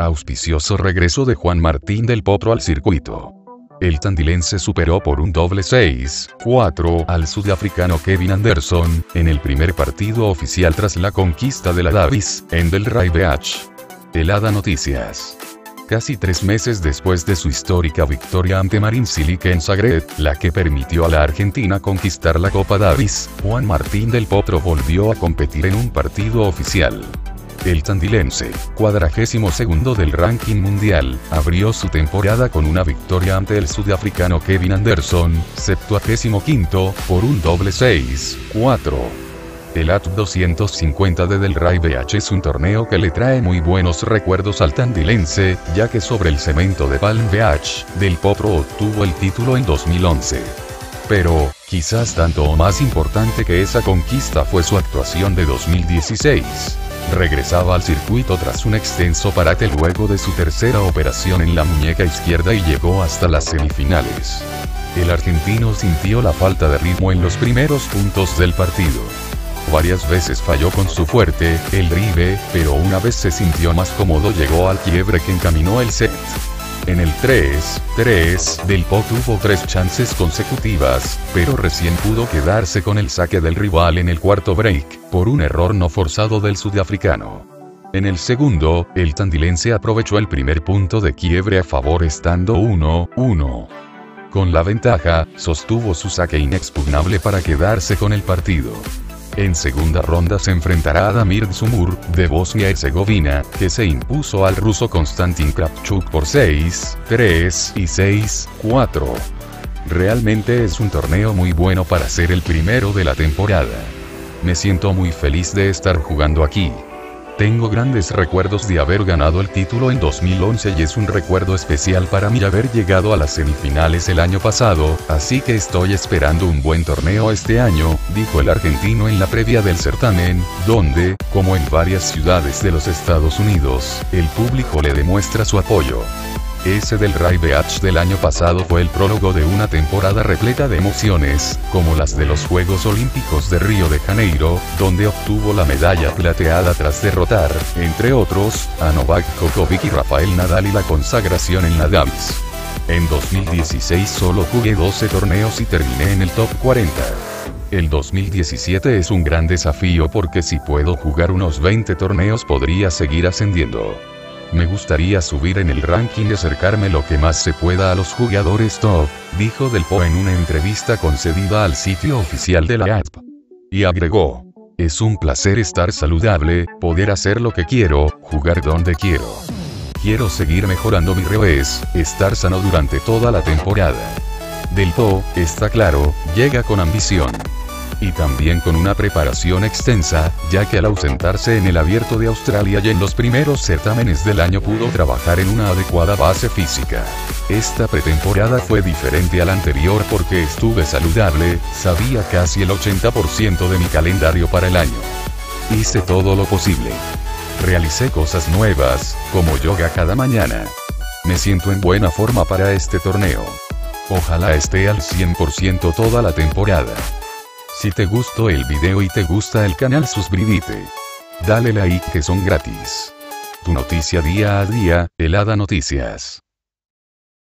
Auspicioso regreso de Juan Martín del Potro al circuito. El tandilense superó por un doble 6-4 al sudafricano Kevin Anderson, en el primer partido oficial tras la conquista de la Davis, en Del Ray Beach. Helada Noticias. Casi tres meses después de su histórica victoria ante Marin Cilic en Zagreb, la que permitió a la Argentina conquistar la Copa Davis, Juan Martín del Potro volvió a competir en un partido oficial. El tandilense, cuadragésimo segundo del ranking mundial, abrió su temporada con una victoria ante el sudafricano Kevin Anderson, septuagésimo quinto, por un doble 6-4. El AT 250 de Del Ray BH es un torneo que le trae muy buenos recuerdos al tandilense, ya que sobre el cemento de Palm Beach, Del Potro obtuvo el título en 2011. Pero, quizás tanto o más importante que esa conquista fue su actuación de 2016 regresaba al circuito tras un extenso parate luego de su tercera operación en la muñeca izquierda y llegó hasta las semifinales. El argentino sintió la falta de ritmo en los primeros puntos del partido. Varias veces falló con su fuerte, el drive, pero una vez se sintió más cómodo llegó al quiebre que encaminó el set. En el 3-3 del Po tuvo tres chances consecutivas, pero recién pudo quedarse con el saque del rival en el cuarto break, por un error no forzado del sudafricano. En el segundo, el tandilense aprovechó el primer punto de quiebre a favor estando 1-1. Con la ventaja, sostuvo su saque inexpugnable para quedarse con el partido. En segunda ronda se enfrentará a Damir Zumur, de Bosnia-Herzegovina, que se impuso al ruso Konstantin Kravchuk por 6, 3 y 6, 4. Realmente es un torneo muy bueno para ser el primero de la temporada. Me siento muy feliz de estar jugando aquí. Tengo grandes recuerdos de haber ganado el título en 2011 y es un recuerdo especial para mí haber llegado a las semifinales el año pasado, así que estoy esperando un buen torneo este año, dijo el argentino en la previa del certamen, donde, como en varias ciudades de los Estados Unidos, el público le demuestra su apoyo. Ese del Ray Beach del año pasado fue el prólogo de una temporada repleta de emociones, como las de los Juegos Olímpicos de Río de Janeiro, donde obtuvo la medalla plateada tras derrotar, entre otros, a Novak Djokovic y Rafael Nadal y la consagración en la Davis. En 2016 solo jugué 12 torneos y terminé en el top 40. El 2017 es un gran desafío porque si puedo jugar unos 20 torneos podría seguir ascendiendo. Me gustaría subir en el ranking y acercarme lo que más se pueda a los jugadores top, dijo Del Po en una entrevista concedida al sitio oficial de la app. Y agregó. Es un placer estar saludable, poder hacer lo que quiero, jugar donde quiero. Quiero seguir mejorando mi revés, estar sano durante toda la temporada. Del Po, está claro, llega con ambición y también con una preparación extensa, ya que al ausentarse en el abierto de Australia y en los primeros certámenes del año pudo trabajar en una adecuada base física. Esta pretemporada fue diferente a la anterior porque estuve saludable, sabía casi el 80% de mi calendario para el año. Hice todo lo posible. Realicé cosas nuevas, como yoga cada mañana. Me siento en buena forma para este torneo. Ojalá esté al 100% toda la temporada. Si te gustó el video y te gusta el canal suscríbete. Dale like que son gratis. Tu noticia día a día, helada noticias.